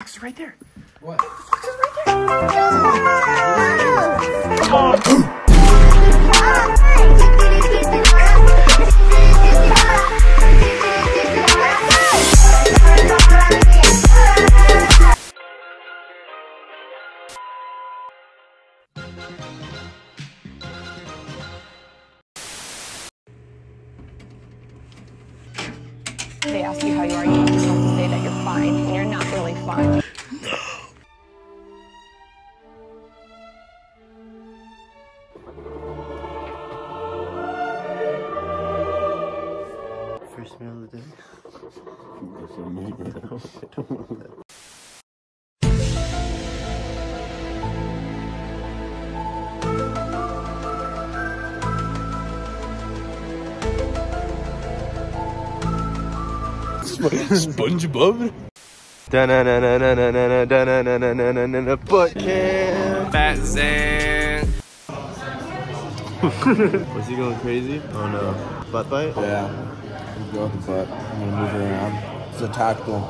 Fox is right there. What? Fox is right there. They ask you how you are, you just have to say that you're fine and you're not fine. No. First meal of the day. I don't want that. SpongeBob? Boot camp. Fat Zan. Was he going crazy? Oh no. Butt bite? Yeah. He's going butt. I'm gonna move it around. It's a tactical.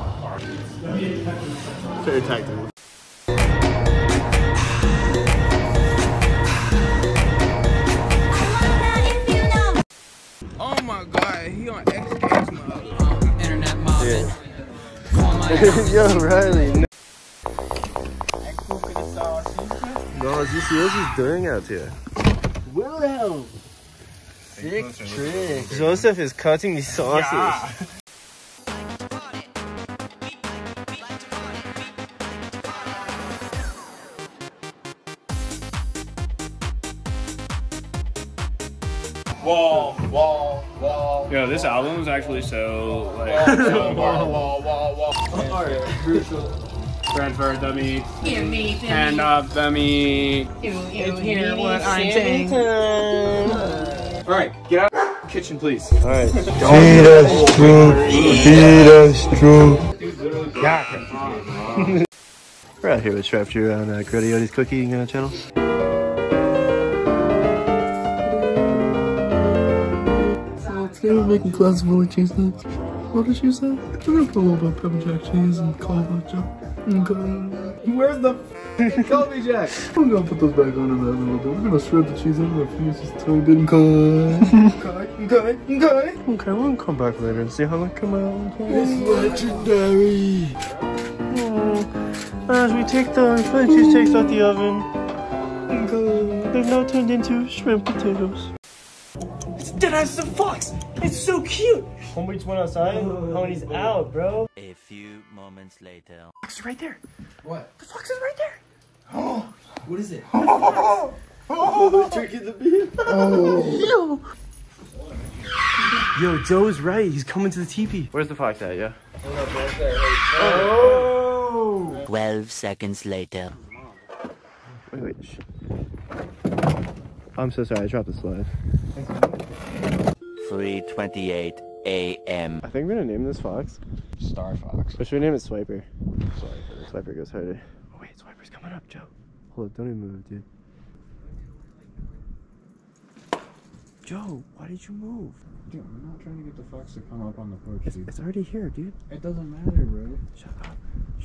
Very tactical. Yo, Riley. No. No, did you see what he's doing out here? Wilhelm! Sick trick. Joseph is cutting the sausage. Wall, wall, wall. Yo, this album is actually so like so wall, wall, wall, wall. Transfer dummy. Hand up dummy. You hear what I'm saying? All right, get out. Kitchen, please. Alright. Feed us true. Feed us true. We're out here with Shrapture on uh, Gradioti's cooking uh, channel. Today we're making classified cheese nuts. What did you say? We're gonna put a little bit of pepper jack cheese and cauliflower chop. Okay. Where's the Colby Jack? I'm gonna put those back on in that little bit. We're gonna shred the cheese in our fingers just a tiny bit. Okay. Okay. Okay. Okay. Okay, we'll come back later and see how they come out. It's legendary. Hmm. As we take the Philly cheesesteaks out the oven, they've now turned into shrimp potatoes. It's Deadass the Fox! It's so cute! Homeboy just went outside, Homie's oh. out, bro. A few moments later. Fox is right there. What? The fox is right there. What is it? Drinking the beer. Yo, Joe's right. He's coming to the teepee. Where's the fox at, yeah? Oh! 12 seconds later. Wait, wait. I'm so sorry. I dropped the slide. 3:28 a.m. I think we're gonna name this fox. Star Fox. Or should we name it Swiper? Swiper. Swiper goes harder. Oh wait, Swiper's coming up, Joe. Hold up, don't even move, dude. Joe, why did you move? Dude, I'm not trying to get the fox to come up on the porch, It's, dude. it's already here, dude. It doesn't matter, bro. Shut up.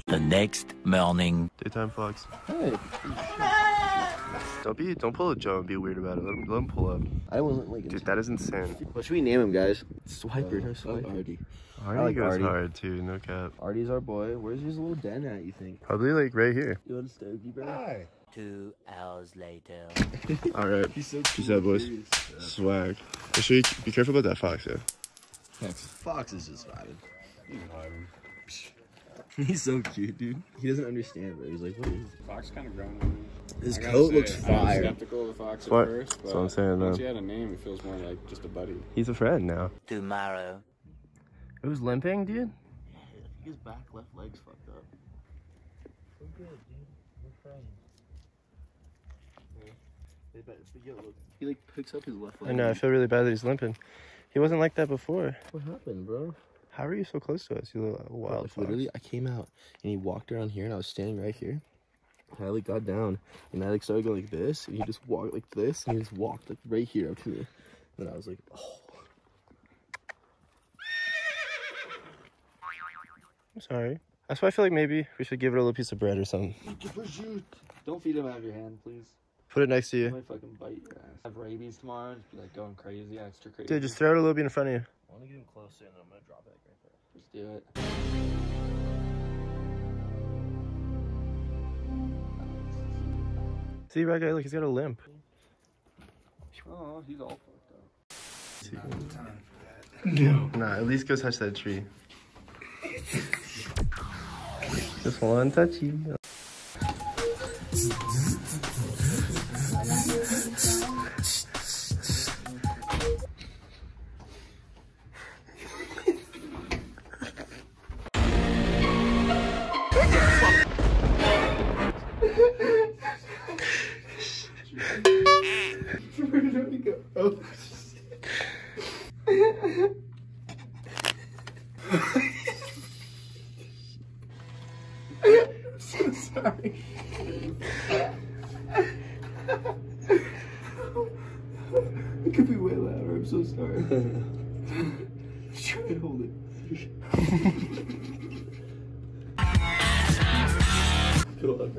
The next morning. Daytime fox. Hey. Don't be, don't pull a Joe and be weird about it. Let him, let him pull up. I wasn't like Dude, that is insane. What should we name him, guys? Swiper, no uh, I Swiper. Artie. Artie like goes Artie. hard too, no cap. Artie's our boy. Where's his little den at, you think? Probably like right here. You want a stogie, bro? Hi. Two hours later. All right. He's so Peace out, boys. Swag. Make sure you be careful about that fox, yeah. Thanks. Fox is just vibing. He's so cute, dude. He doesn't understand, but He's like, what is Fox kind of grown on me. His coat say, looks I was fire. skeptical of the fox at What? first, That's what I'm saying, once though. you had a name, it feels more like just a buddy. He's a friend now. Tomorrow. It was limping, dude. His back left leg's fucked up. We're good, dude. We're friends. Yo, look. He like picks up his left leg. I know. I feel really bad that he's limping. He wasn't like that before. What happened, bro? How are you so close to us? You little Bro, wild like, literally, I came out and he walked around here, and I was standing right here. And I like got down, and I like started going like this, and he just walked like this, and he just walked like right here up to me. And I was like, oh, I'm sorry. That's why I feel like maybe we should give it a little piece of bread or something. Don't feed him out of your hand, please. Put it next to He you. might fucking bite your ass. Have rabies tomorrow and just be like going crazy, extra crazy. Dude, just throw it a little bit in front of you. I want to get him closer and then I'm gonna drop it right there. Just do it. See that guy? Look, he's got a limp. Oh, he's all fucked up. Not time for that. No. Nah, at least go touch that tree. Just one touchy. It could be way louder. I'm so sorry. Try to hold it. Good luck,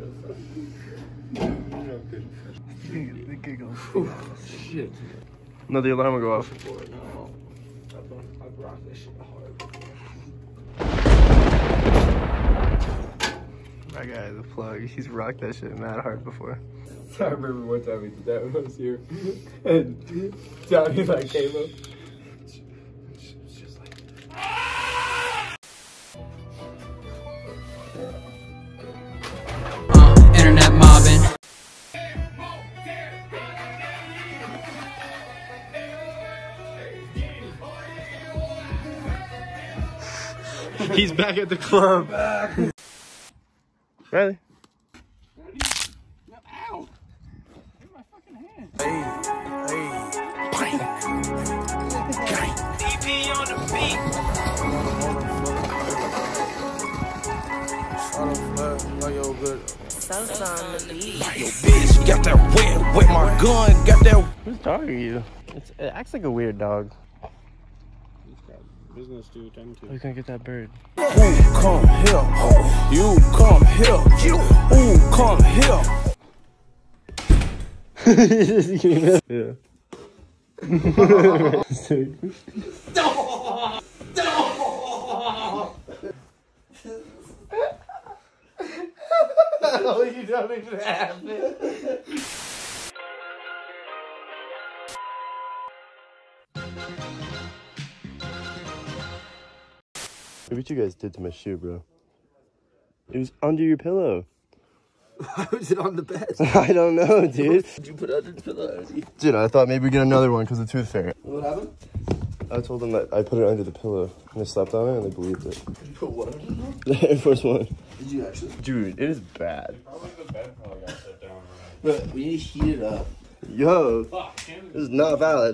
The giggles. Shit. No, the alarm will go off. No. I've, I've rocked this shit That guy, the plug, he's rocked that shit mad hard before. I remember one time we did that when I was here. And Johnny like came up. Internet mobbing. He's back at the club. Riley. Bitch, got that wet with my gun, got that. Whose dog are you? It's, it acts like a weird dog. He's got business to attend to. Who's gonna get that bird? Ooh, come here. You come here. Ooh, come here. yeah. Look what you guys did to my shoe, bro. It was under your pillow. Why was it on the bed? I don't know, dude. Did you put it under the pillow? Dude, I thought maybe we'd get another one because the tooth fairy. What happened? I told them that I put it under the pillow and they slept on it and they believed it. Did You put what under the The Air Force One. Did you actually? Dude, it is bad. Probably the bed probably got set down. But we need to heat it up. Yo, Fuck, this is not valid.